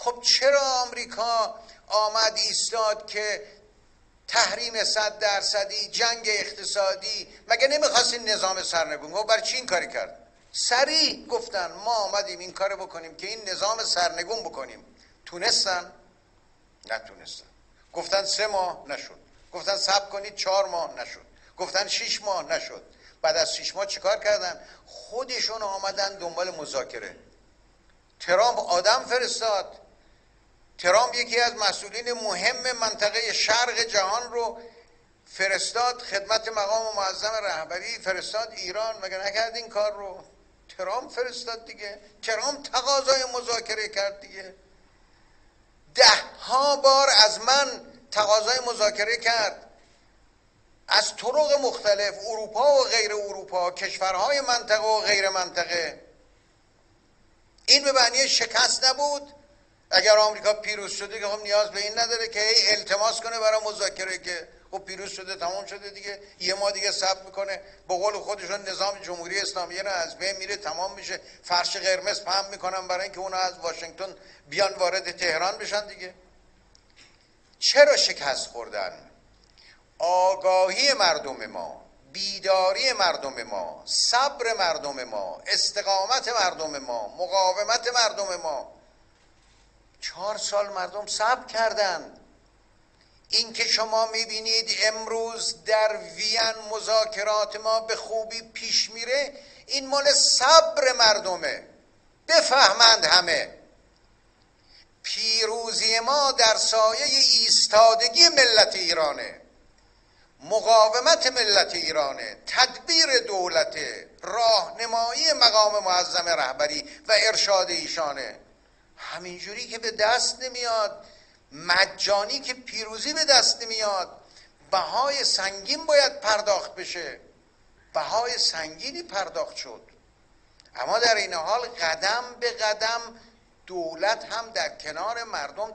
خب چرا آمریکا آمد ایستاد که تحریم صد درصدی جنگ اقتصادی؟ مگه نمی‌خواستین نظام سرنگون؟ و برای چی این کاری کرد؟ سریع گفتن ما آمدیم این کار بکنیم که این نظام سرنگون بکنیم. تونستن؟ نتونستن. گفتن سه ماه نشد. گفتن سب کنید چهار ماه نشد. گفتن شیش ماه نشد. بعد از شیش ماه چیکار کردن؟ خودشون آمدن دنبال مذاکره. ترامپ آدم فرستاد. ترامپ یکی از مسئولین مهم منطقه شرق جهان رو فرستاد خدمت مقام معظم رهبری فرستاد ایران. مگه نکرد این کار رو؟ ترامپ فرستاد دیگه. ترامپ تقاضای مذاکره کرد دیگه. ده ها بار از من تقاضای مذاکره کرد. از طرق مختلف اروپا و غیر اروپا کشورهای منطقه و غیر منطقه. این به معنی شکست نبود. اگر آمریکا پیروز شده که خب نیاز به این نداره که ای التماس کنه برای مذاکره که خب پیروز شده تمام شده دیگه. یه ما دیگه ثبت می‌کنه. به قول خودشون نظام جمهوری اسلامی رو از بین میره تمام میشه. فرش قرمز پهم می‌کنن برای اینکه اونا از واشنگتن بیان وارد تهران بشن دیگه. چرا شکست خوردن؟ آگاهی مردم ما بیداری مردم ما صبر مردم ما استقامت مردم ما مقاومت مردم ما چهار سال مردم صبر کردند. این که شما می‌بینید امروز در وین مذاکرات ما به خوبی پیش میره این مال صبر مردمه. بفهمند همه. پیروزی ما در سایه ایستادگی ملت ایرانه. مقاومت ملت ایرانه. تدبیر دولت راهنمایی مقام معظم رهبری و ارشاد ایشانه. همینجوری که به دست نمیاد مجانی که پیروزی به دست نمیاد بهای سنگین باید پرداخت بشه. بهای سنگینی پرداخت شد. اما در این حال قدم به قدم دولت هم در کنار مردم